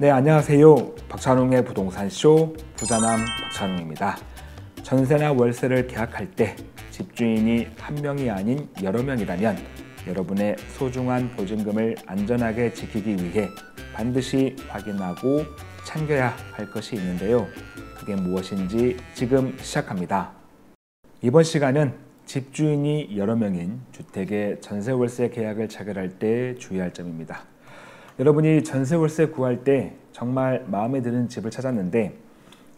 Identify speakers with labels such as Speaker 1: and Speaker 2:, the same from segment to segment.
Speaker 1: 네, 안녕하세요. 박찬웅의 부동산 쇼 부자남 박찬웅입니다. 전세나 월세를 계약할 때 집주인이 한 명이 아닌 여러 명이라면 여러분의 소중한 보증금을 안전하게 지키기 위해 반드시 확인하고 챙겨야 할 것이 있는데요. 그게 무엇인지 지금 시작합니다. 이번 시간은 집주인이 여러 명인 주택의 전세 월세 계약을 체결할 때 주의할 점입니다. 여러분이 전세 월세 구할 때 정말 마음에 드는 집을 찾았는데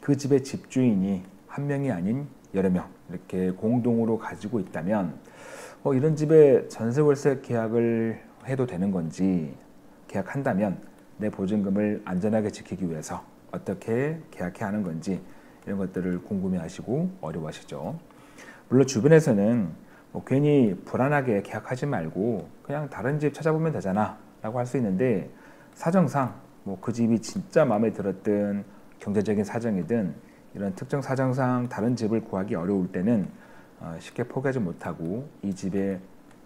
Speaker 1: 그 집의 집주인이 한 명이 아닌 여러 명 이렇게 공동으로 가지고 있다면 어, 이런 집에 전세 월세 계약을 해도 되는 건지 계약한다면 내 보증금을 안전하게 지키기 위해서 어떻게 계약해야 하는 건지 이런 것들을 궁금해하시고 어려워하시죠. 물론 주변에서는 뭐 괜히 불안하게 계약하지 말고 그냥 다른 집 찾아보면 되잖아 라고 할 수 있는데 사정상 뭐 그 집이 진짜 마음에 들었든 경제적인 사정이든 이런 특정 사정상 다른 집을 구하기 어려울 때는 어, 쉽게 포기하지 못하고 이 집에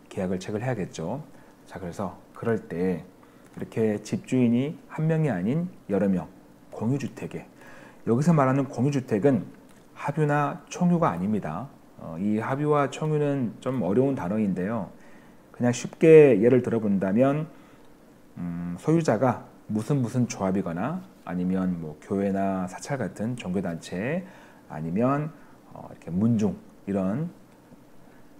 Speaker 1: 계약을 체결해야겠죠. 자 그래서 그럴 때 이렇게 집주인이 한 명이 아닌 여러 명 공유주택에 여기서 말하는 공유주택은 합유나 총유가 아닙니다. 어, 이 합유와 총유는 좀 어려운 단어인데요. 그냥 쉽게 예를 들어본다면 음, 소유자가 무슨 무슨 조합이거나 아니면 뭐 교회나 사찰 같은 종교단체 아니면 어, 이렇게 문중 이런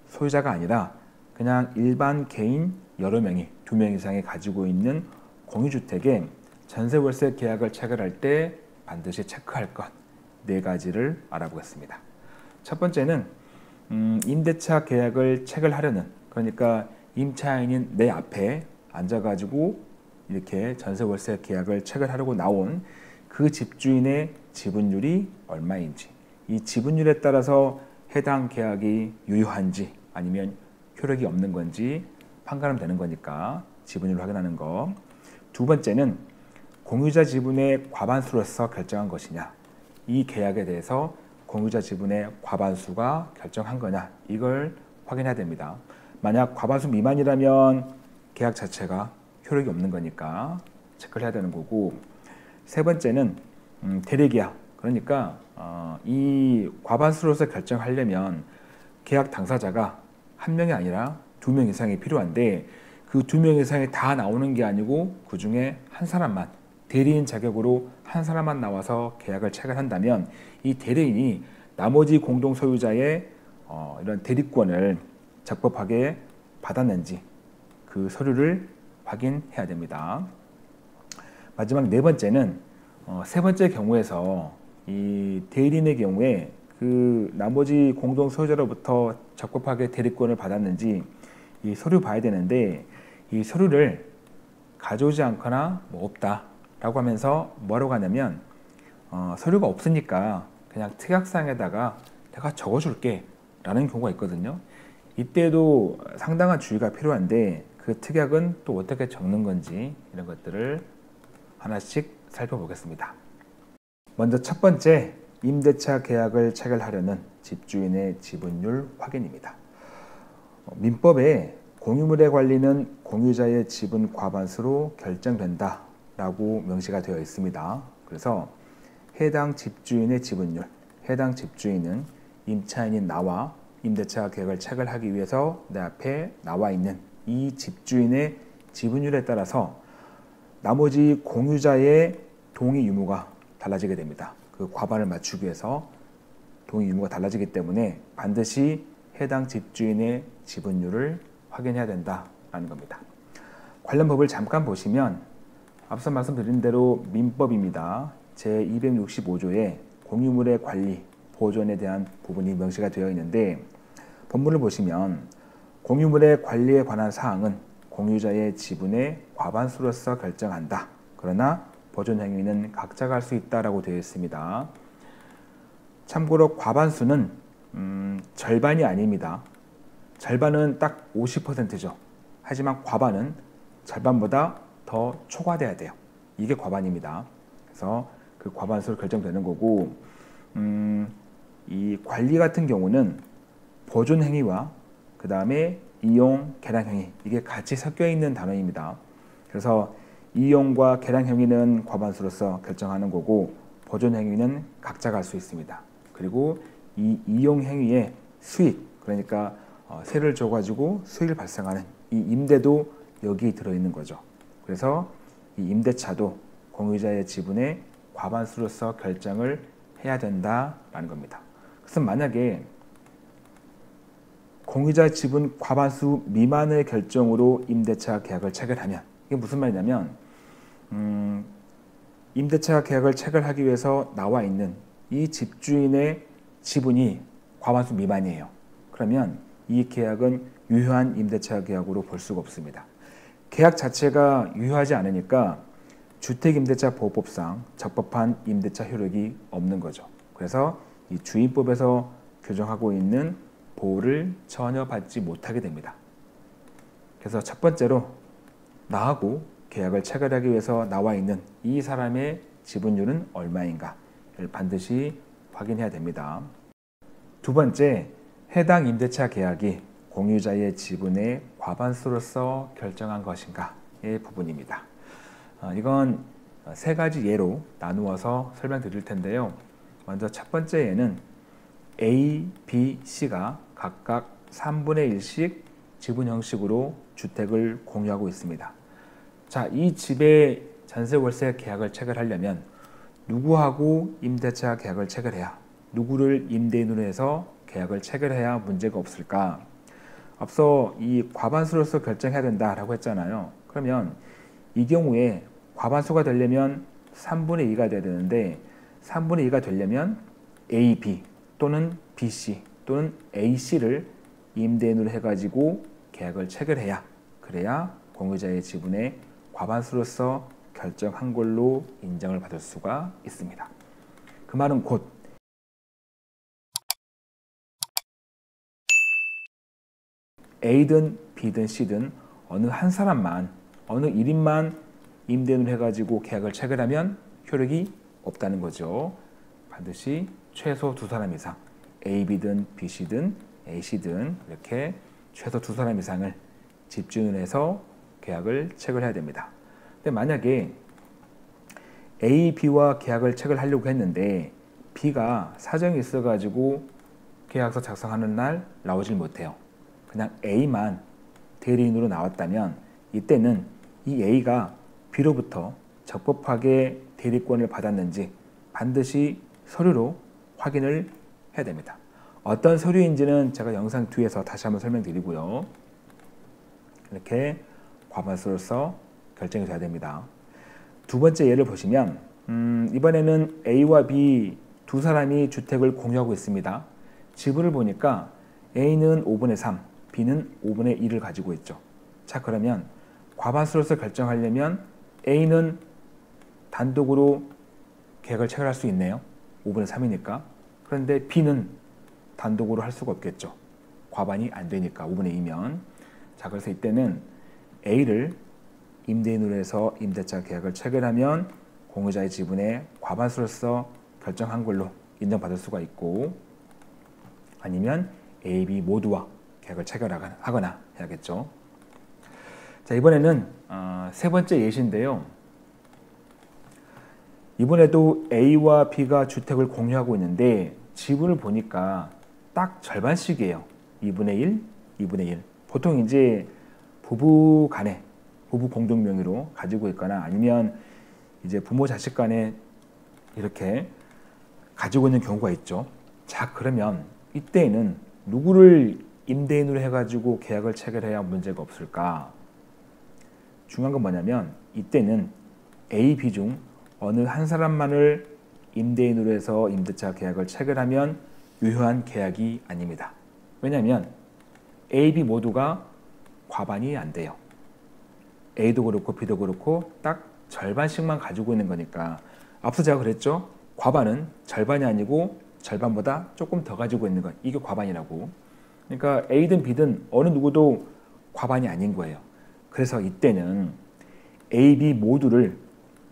Speaker 1: 소유자가 아니라 그냥 일반 개인 여러 명이 두 명 이상이 가지고 있는 공유주택에 전세 월세 계약을 체결할 때 반드시 체크할 것 네 가지를 알아보겠습니다. 첫 번째는 음, 임대차 계약을 체결하려는 그러니까 임차인인 내 앞에 앉아가지고 이렇게 전세 월세 계약을 체결하려고 나온 그 집주인의 지분율이 얼마인지 이 지분율에 따라서 해당 계약이 유효한지 아니면 효력이 없는 건지 판가름 되는 거니까 지분율을 확인하는 거. 두 번째는 공유자 지분의 과반수로서 결정한 것이냐. 이 계약에 대해서 공유자 지분의 과반수가 결정한 거냐. 이걸 확인해야 됩니다. 만약 과반수 미만이라면 계약 자체가 효력이 없는 거니까 체크를 해야 되는 거고. 세 번째는 음, 대리계약. 그러니까 어, 이 과반수로서 결정하려면 계약 당사자가 한 명이 아니라 두 명 이상이 필요한데 그 두 명 이상이 다 나오는 게 아니고 그 중에 한 사람만 대리인 자격으로 한 사람만 나와서 계약을 체결한다면 이 대리인이 나머지 공동 소유자의 어, 이런 대리권을 적법하게 받았는지 그 서류를 확인해야 됩니다. 마지막 네 번째는 어, 세 번째 경우에서 이 대리인의 경우에 그 나머지 공동 소유자로부터 적법하게 대리권을 받았는지 이 서류 봐야 되는데 이 서류를 가져오지 않거나 뭐 없다라고 하면서 뭐라고 하냐면 어, 서류가 없으니까 그냥 특약상에다가 내가 적어줄게 라는 경우가 있거든요. 이때도 상당한 주의가 필요한데 그 특약은 또 어떻게 적는 건지 이런 것들을 하나씩 살펴보겠습니다. 먼저 첫 번째 임대차 계약을 체결하려는 집주인의 지분율 확인입니다. 민법에 공유물의 관리는 공유자의 지분 과반수로 결정된다 라고 명시가 되어 있습니다. 그래서 해당 집주인의 지분율, 해당 집주인은 임차인인 나와 임대차 계약을 체결하기 위해서 내 앞에 나와 있는 이 집주인의 지분율에 따라서 나머지 공유자의 동의 유무가 달라지게 됩니다. 그 과반을 맞추기 위해서 동의 유무가 달라지기 때문에 반드시 해당 집주인의 지분율을 확인해야 된다라는 겁니다. 관련 법을 잠깐 보시면 앞서 말씀드린 대로 민법입니다. 제265조에 공유물의 관리, 보존에 대한 부분이 명시가 되어 있는데 본문을 보시면 공유물의 관리에 관한 사항은 공유자의 지분의 과반수로서 결정한다. 그러나 보존 행위는 각자가 할 수 있다라고 되어 있습니다. 참고로 과반수는 음, 절반이 아닙니다. 절반은 딱 50%죠. 하지만 과반은 절반보다 더 초과돼야 돼요. 이게 과반입니다. 그래서 그 과반수로 결정되는 거고, 음, 이 관리 같은 경우는 보존 행위와 그 다음에 이용, 행위 이게 같이 섞여 있는 단어입니다. 그래서 이용과 행위는 과반수로서 결정하는 거고 보존 행위는 각자가 할 수 있습니다. 그리고 이 이용 행위의 수익 그러니까 어, 세를 줘가지고 수익을 발생하는 이 임대도 여기 들어있는 거죠. 그래서 이 임대차도 공유자의 지분의 과반수로서 결정을 해야 된다라는 겁니다. 그래서 만약에 공유자 지분 과반수 미만의 결정으로 임대차 계약을 체결하면 이게 무슨 말이냐면 음, 임대차 계약을 체결하기 위해서 나와 있는 이 집주인의 지분이 과반수 미만이에요. 그러면 이 계약은 유효한 임대차 계약으로 볼 수가 없습니다. 계약 자체가 유효하지 않으니까 주택임대차 보호법상 적법한 임대차 효력이 없는 거죠. 그래서 이 주임법에서 규정하고 있는 보호를 전혀 받지 못하게 됩니다. 그래서 첫 번째로 나하고 계약을 체결하기 위해서 나와 있는 이 사람의 지분율은 얼마인가를 반드시 확인해야 됩니다. 두 번째, 해당 임대차 계약이 공유자의 지분의 과반수로서 결정한 것인가의 부분입니다. 어, 이건 세 가지 예로 나누어서 설명드릴 텐데요. 먼저 첫 번째 예는 A, B, C가 각각 3분의 1씩 지분 형식으로 주택을 공유하고 있습니다. 자, 이 집의 전세 월세 계약을 체결하려면 누구하고 임대차 계약을 체결해야 누구를 임대인으로 해서 계약을 체결해야 문제가 없을까? 앞서 이 과반수로서 결정해야 된다라고 했잖아요. 그러면 이 경우에 과반수가 되려면 3분의 2가 돼야 되는데 3분의 2가 되려면 AB 또는 BC 또는 AC를 임대인으로 해가지고 계약을 체결해야 그래야 공유자의 지분의 과반수로서 결정한 걸로 인정을 받을 수가 있습니다. 그 말은 곧 A든 B든 C든 어느 한 사람만 어느 1인만 임대인을 해가지고 계약을 체결하면 효력이 없다는 거죠. 반드시 최소 두 사람 이상 A, B든 B, C든 A, C든 이렇게 최소 두 사람 이상을 집중을 해서 계약을 체결해야 됩니다. 근데 만약에 A, B와 계약을 체결하려고 했는데 B가 사정이 있어가지고 계약서 작성하는 날 나오질 못해요. 그냥 A만 대리인으로 나왔다면 이때는 이 A가 B로부터 적법하게 대리권을 받았는지 반드시 서류로 확인을 해야 됩니다. 어떤 서류인지는 제가 영상 뒤에서 다시 한번 설명드리고요. 이렇게 과반수로서 결정이 돼야 됩니다. 두 번째 예를 보시면 음, 이번에는 A와 B 두 사람이 주택을 공유하고 있습니다. 지분을 보니까 A는 5분의 3, B는 5분의 1을 가지고 있죠. 자 그러면 과반수로서 결정하려면 A는 단독으로 계획을 체결할 수 있네요. 5분의 3이니까. 그런데 B는 단독으로 할 수가 없겠죠. 과반이 안 되니까 5분의 2면. 자 그래서 이때는 A를 임대인으로 해서 임대차 계약을 체결하면 공유자의 지분의 과반수로서 결정한 걸로 인정받을 수가 있고 아니면 A, B 모두와 계약을 체결하거나 해야겠죠. 자 이번에는 어, 세 번째 예시인데요. 이번에도 A와 B가 주택을 공유하고 있는데 지분을 보니까 딱 절반씩이에요. 2분의 1, 2분의 1. 보통 이제 부부 간에 부부 공동 명의로 가지고 있거나 아니면 이제 부모 자식 간에 이렇게 가지고 있는 경우가 있죠. 자 그러면 이때에는 누구를 임대인으로 해가지고 계약을 체결해야 문제가 없을까? 중요한 건 뭐냐면 이때는 A, B 중 어느 한 사람만을 임대인으로 해서 임대차 계약을 체결하면 유효한 계약이 아닙니다. 왜냐하면 A, B 모두가 과반이 안 돼요. A도 그렇고 B도 그렇고 딱 절반씩만 가지고 있는 거니까 앞서 제가 그랬죠. 과반은 절반이 아니고 절반보다 조금 더 가지고 있는 것 이게 과반이라고 그러니까 A든 B든 어느 누구도 과반이 아닌 거예요 그래서 이때는 A, B 모두를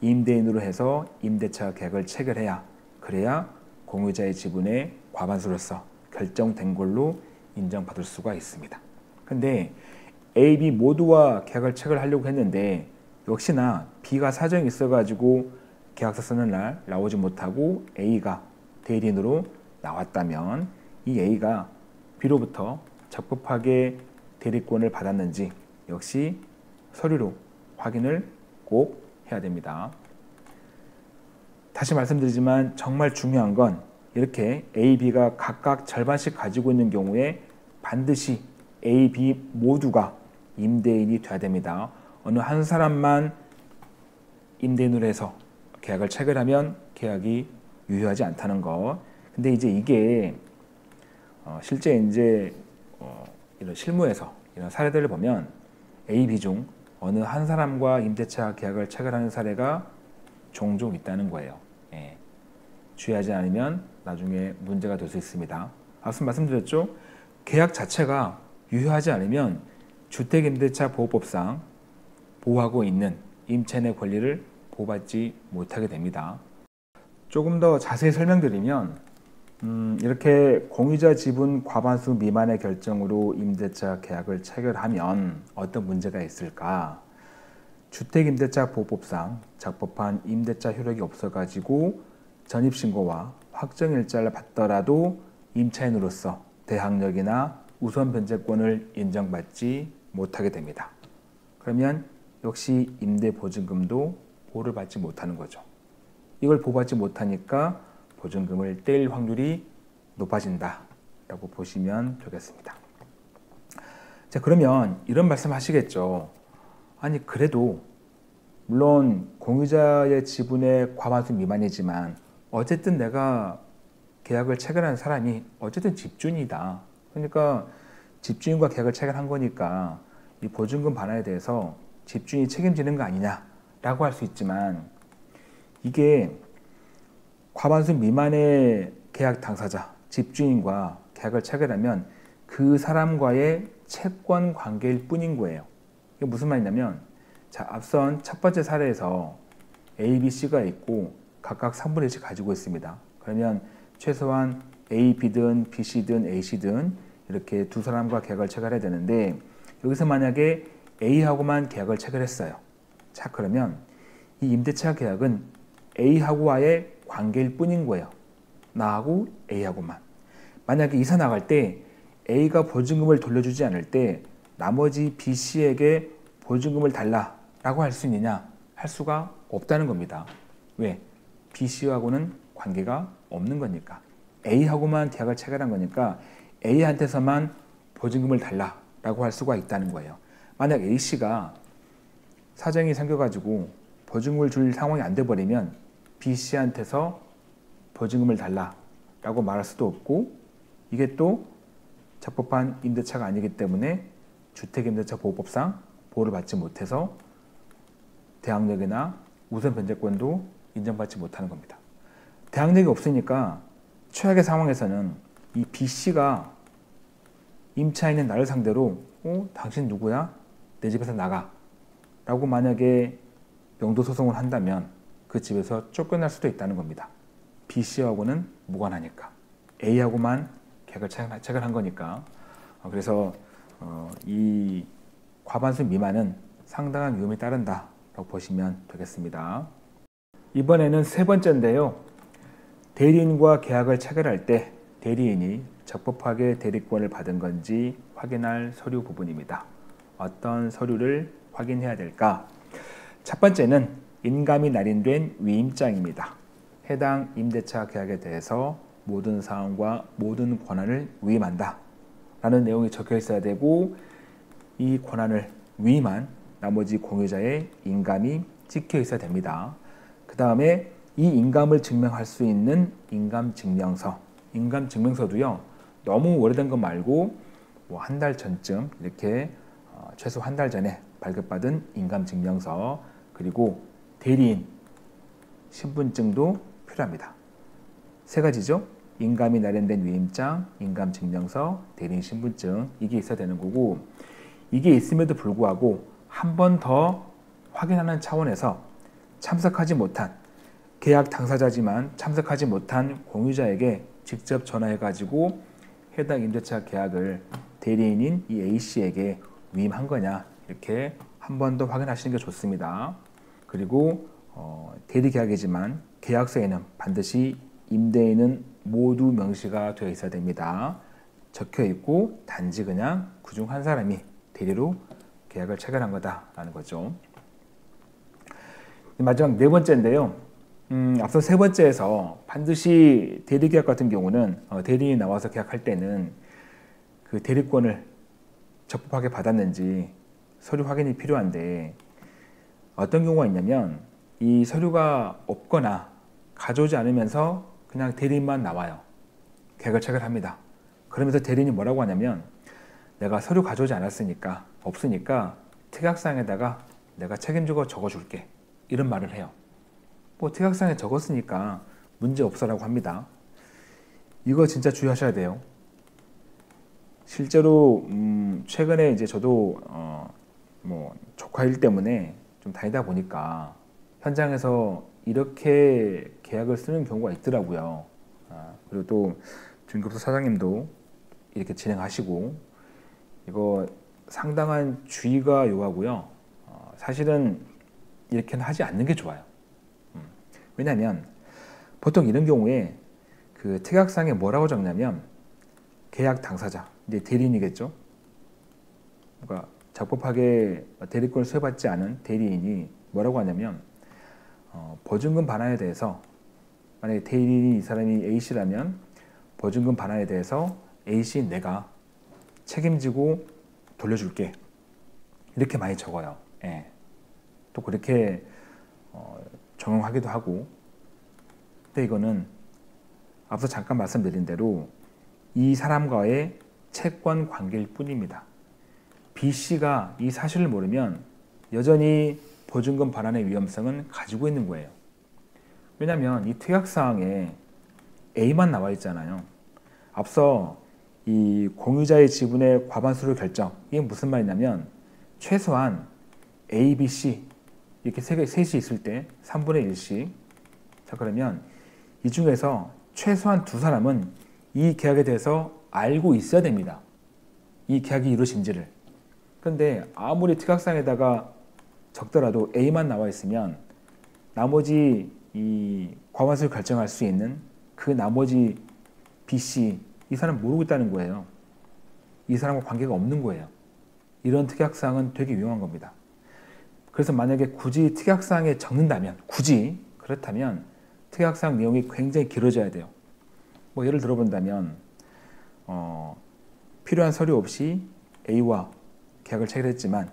Speaker 1: 임대인으로 해서 임대차 계약을 체결해야 그래야 공유자의 지분의 과반수로서 결정된 걸로 인정받을 수가 있습니다. 근데 A, B 모두와 계약을 체결하려고 했는데 역시나 B가 사정이 있어가지고 계약서 쓰는 날 나오지 못하고 A가 대리인으로 나왔다면 이 A가 B로부터 적법하게 대리권을 받았는지 역시 서류로 확인을 꼭 해야 됩니다. 다시 말씀드리지만 정말 중요한 건 이렇게 A, B가 각각 절반씩 가지고 있는 경우에 반드시 A, B 모두가 임대인이 돼야 됩니다. 어느 한 사람만 임대인으로 해서 계약을 체결하면 계약이 유효하지 않다는 거. 근데 이제 이게 어 실제 이제 어 이런 실무에서 이런 사례들을 보면 A, B 중 어느 한 사람과 임대차 계약을 체결하는 사례가 종종 있다는 거예요. 예. 주의하지 않으면 나중에 문제가 될 수 있습니다. 앞서 말씀드렸죠. 계약 자체가 유효하지 않으면 주택임대차 보호법상 보호하고 있는 임차인의 권리를 보호받지 못하게 됩니다. 조금 더 자세히 설명드리면 음, 이렇게 공유자 지분 과반수 미만의 결정으로 임대차 계약을 체결하면 어떤 문제가 있을까? 주택임대차 보호법상 적법한 임대차 효력이 없어가지고 전입신고와 확정일자를 받더라도 임차인으로서 대항력이나 우선 변제권을 인정받지 못하게 됩니다. 그러면 역시 임대보증금도 보호를 받지 못하는 거죠. 이걸 보호받지 못하니까 보증금을 떼일 확률이 높아진다라고 보시면 되겠습니다. 자, 그러면 이런 말씀 하시겠죠. 아니, 그래도 물론 공유자의 지분의 과반수 미만이지만 어쨌든 내가 계약을 체결한 사람이 어쨌든 집주인이다. 그러니까 집주인과 계약을 체결한 거니까 이 보증금 반환에 대해서 집주인이 책임지는 거 아니냐라고 할 수 있지만 이게 과반수 미만의 계약 당사자, 집주인과 계약을 체결하면 그 사람과의 채권 관계일 뿐인 거예요. 이게 무슨 말이냐면 자, 앞선 첫 번째 사례에서 A, B, C가 있고 각각 3분의 1씩 가지고 있습니다. 그러면 최소한 A, B든 B, C든 A, C든 이렇게 두 사람과 계약을 체결해야 되는데 여기서 만약에 A하고만 계약을 체결했어요. 자 그러면 이 임대차 계약은 A하고와의 관계일 뿐인 거예요. 나하고 A하고만. 만약에 이사 나갈 때 A가 보증금을 돌려주지 않을 때 나머지 B, C에게 보증금을 달라라고 할 수 있느냐? 할 수가 없다는 겁니다. 왜? B, C하고는 관계가 없는 거니까. A하고만 계약을 체결한 거니까 A한테서만 보증금을 달라라고 할 수가 있다는 거예요. 만약 A씨가 사정이 생겨가지고 보증금을 줄 상황이 안 돼버리면 B씨한테서 보증금을 달라라고 말할 수도 없고 이게 또 적법한 임대차가 아니기 때문에 주택임대차 보호법상 보호를 받지 못해서 대항력이나 우선 변제권도 인정받지 못하는 겁니다. 대항력이 없으니까 최악의 상황에서는 이 B씨가 임차인인 나를 상대로 어? 당신 누구야? 내 집에서 나가 라고 만약에 명도 소송을 한다면 그 집에서 쫓겨날 수도 있다는 겁니다. B씨하고는 무관하니까 A하고만 계약을 체결한 거니까 어, 그래서 어, 이 과반수 미만은 상당한 위험이 따른다라고 보시면 되겠습니다. 이번에는 세 번째인데요. 대리인과 계약을 체결할 때 대리인이 적법하게 대리권을 받은 건지 확인할 서류 부분입니다. 어떤 서류를 확인해야 될까? 첫 번째는 인감이 날인된 위임장입니다. 해당 임대차 계약에 대해서 모든 사항과 모든 권한을 위임한다. 라는 내용이 적혀 있어야 되고 이 권한을 위임한 나머지 공유자의 인감이 찍혀 있어야 됩니다. 그 다음에 이 인감을 증명할 수 있는 인감 증명서, 인감 증명서도요 너무 오래된 거 말고 뭐 한 달 전쯤 이렇게 어, 최소 한 달 전에 발급받은 인감 증명서 그리고 대리인 신분증도 필요합니다. 세 가지죠. 인감이 날인된 위임장, 인감 증명서, 대리인 신분증 이게 있어야 되는 거고 이게 있음에도 불구하고 한 번 더 확인하는 차원에서 참석하지 못한 계약 당사자지만 참석하지 못한 공유자에게 직접 전화해 가지고 해당 임대차 계약을 대리인인 이 A 씨에게 위임한 거냐 이렇게 한 번 더 확인하시는 게 좋습니다. 그리고 어, 대리 계약이지만 계약서에는 반드시 임대인은 모두 명시가 되어 있어야 됩니다. 적혀 있고 단지 그냥 그중 한 사람이 대리로 계약을 체결한 거다라는 거죠. 마지막 네 번째인데요. 음, 앞서 세 번째에서 반드시 대리 계약 같은 경우는 어, 대리인이 나와서 계약할 때는 그 대리권을 적법하게 받았는지 서류 확인이 필요한데 어떤 경우가 있냐면 이 서류가 없거나 가져오지 않으면서 그냥 대리인만 나와요. 계약을 체결합니다. 그러면서 대리인이 뭐라고 하냐면 내가 서류 가져오지 않았으니까 없으니까 특약상에다가 내가 책임지고 적어줄게 이런 말을 해요. 뭐 특약상에 적었으니까 문제 없어라고 합니다. 이거 진짜 주의하셔야 돼요. 실제로 음 최근에 이제 저도 어 뭐 조카 일 때문에 좀 다니다 보니까 현장에서 이렇게 계약을 쓰는 경우가 있더라고요. 아, 그리고 또 중급소 사장님도 이렇게 진행하시고 이거 상당한 주의가 요하고요. 어, 사실은 이렇게는 하지 않는 게 좋아요. 음, 왜냐하면 보통 이런 경우에 그 특약상에 뭐라고 적냐면 계약 당사자, 이제 대리인이겠죠. 그러니까 적법하게 대리권을 수여받지 않은 대리인이 뭐라고 하냐면 어, 보증금 반환에 대해서 만약에 대리인이 이 사람이 A 씨라면 보증금 반환에 대해서 A 씨 내가 책임지고 돌려줄게 이렇게 많이 적어요. 예. 또 그렇게 어, 적용하기도 하고 근데 이거는 앞서 잠깐 말씀드린 대로 이 사람과의 채권 관계일 뿐입니다. B 씨가 이 사실을 모르면 여전히 보증금 반환의 위험성은 가지고 있는 거예요. 왜냐하면 이 특약사항에 A만 나와 있잖아요. 앞서 이 공유자의 지분의 과반수를 결정 이게 무슨 말이냐면 최소한 A, B, C 이렇게 세 개, 셋이 있을 때 3분의 1씩 자 그러면 이 중에서 최소한 두 사람은 이 계약에 대해서 알고 있어야 됩니다. 이 계약이 이루어진지를. 그런데 아무리 특약상에다가 적더라도 A만 나와 있으면 나머지 이 과반수를 결정할 수 있는 그 나머지 B, C 이 사람 모르고 있다는 거예요. 이 사람과 관계가 없는 거예요. 이런 특약사항은 되게 위험한 겁니다. 그래서 만약에 굳이 특약사항에 적는다면 굳이 그렇다면 특약사항 내용이 굉장히 길어져야 돼요. 뭐 예를 들어본다면 어, 필요한 서류 없이 A와 계약을 체결했지만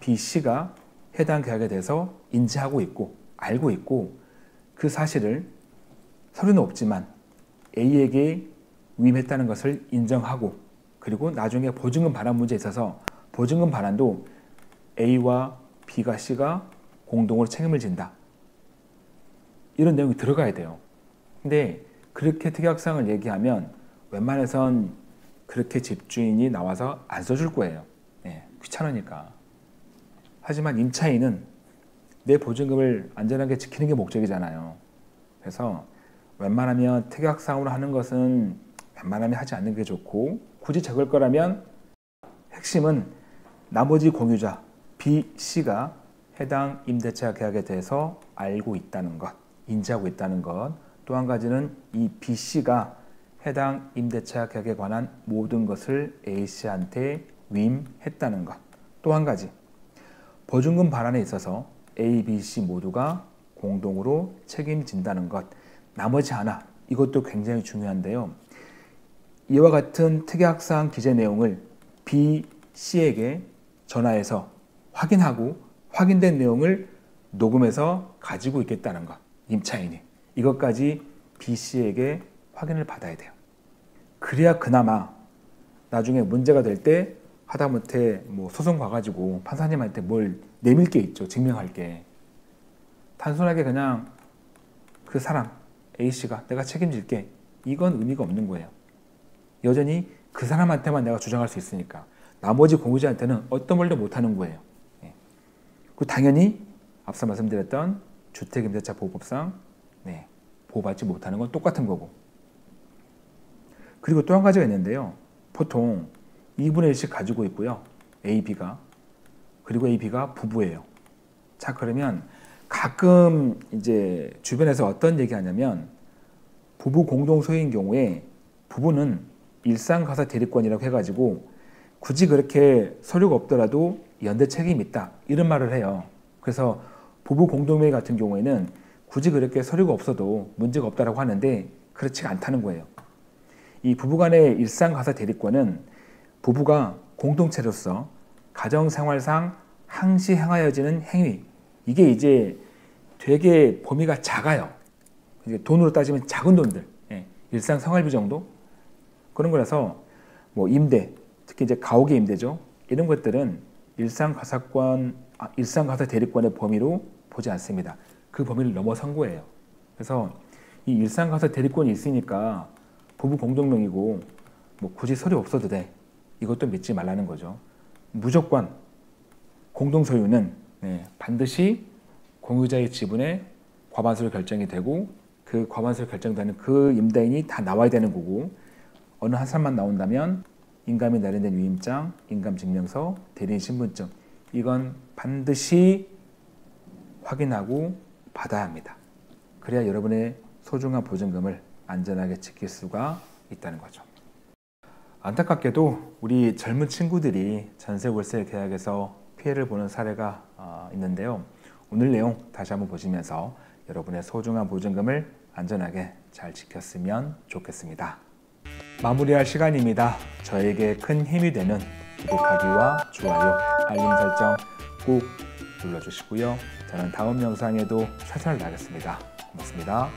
Speaker 1: B, C가 해당 계약에 대해서 인지하고 있고 알고 있고 그 사실을 서류는 없지만 A에게 위임했다는 것을 인정하고 그리고 나중에 보증금 반환 문제에 있어서 보증금 반환도 A와 B가 C가 공동으로 책임을 진다. 이런 내용이 들어가야 돼요. 근데 그렇게 특약상을 얘기하면 웬만해선 그렇게 집주인이 나와서 안 써줄 거예요. 네, 귀찮으니까. 하지만 임차인은 내 보증금을 안전하게 지키는 게 목적이잖아요. 그래서 웬만하면 특약상으로 하는 것은 웬만하면 하지 않는 게 좋고 굳이 적을 거라면 핵심은 나머지 공유자 B, C가 해당 임대차 계약에 대해서 알고 있다는 것, 인지하고 있다는 것. 또 한 가지는 이 B, C가 해당 임대차 계약에 관한 모든 것을 A 씨한테 위임했다는 것. 또 한 가지 보증금 반환에 있어서 A, B, C 모두가 공동으로 책임진다는 것. 나머지 하나 이것도 굉장히 중요한데요. 이와 같은 특약사항 기재 내용을 B, C에게 전화해서 확인하고 확인된 내용을 녹음해서 가지고 있겠다는 것. 임차인이. 이것까지 B, C에게 확인을 받아야 돼요. 그래야 그나마 나중에 문제가 될 때 하다못해 뭐 소송 가가지고 판사님한테 뭘 내밀 게 있죠. 증명할 게. 단순하게 그냥 그 사람 A씨가 내가 책임질게. 이건 의미가 없는 거예요. 여전히 그 사람한테만 내가 주장할 수 있으니까 나머지 공유자한테는 어떤 말도 못하는 거예요. 예. 그 당연히 앞서 말씀드렸던 주택임대차 보호법상 네, 보호받지 못하는 건 똑같은 거고 그리고 또 한 가지가 있는데요. 보통 2분의 1씩 가지고 있고요. A, B가 그리고 AB가 부부예요. 자 그러면 가끔 이제 주변에서 어떤 얘기 하냐면 부부 공동 소유인 경우에 부부는 일상가사 대리권이라고 해가지고 굳이 그렇게 서류가 없더라도 연대 책임이 있다 이런 말을 해요. 그래서 부부 공동명의 같은 경우에는 굳이 그렇게 서류가 없어도 문제가 없다라고 하는데 그렇지가 않다는 거예요. 이 부부간의 일상가사 대리권은 부부가 공동체로서 가정생활상 항시 행하여지는 행위 이게 이제 되게 범위가 작아요. 돈으로 따지면 작은 돈들, 예, 일상 생활비 정도 그런 거라서 뭐 임대, 특히 이제 가옥의 임대죠. 이런 것들은 일상 가사권, 아, 일상 가사 대리권의 범위로 보지 않습니다. 그 범위를 넘어선 거예요. 그래서 이 일상 가사 대리권이 있으니까 부부 공동명이고 뭐 굳이 서류 없어도 돼. 이것도 믿지 말라는 거죠. 무조건 공동 소유는 네, 반드시 공유자의 지분에 과반수로 결정이 되고 그 과반수로 결정되는 그 임대인이 다 나와야 되는 거고 어느 한 사람만 나온다면 인감이 내린된 위임장, 인감증명서, 대리인 신분증 이건 반드시 확인하고 받아야 합니다. 그래야 여러분의 소중한 보증금을 안전하게 지킬 수가 있다는 거죠. 안타깝게도 우리 젊은 친구들이 전세 월세 계약에서 피해를 보는 사례가 어, 있는데요. 오늘 내용 다시 한번 보시면서 여러분의 소중한 보증금을 안전하게 잘 지켰으면 좋겠습니다. 마무리할 시간입니다. 저에게 큰 힘이 되는 구독하기와 좋아요, 알림 설정 꼭 눌러주시고요. 저는 다음 영상에도 살살 나겠습니다. 고맙습니다.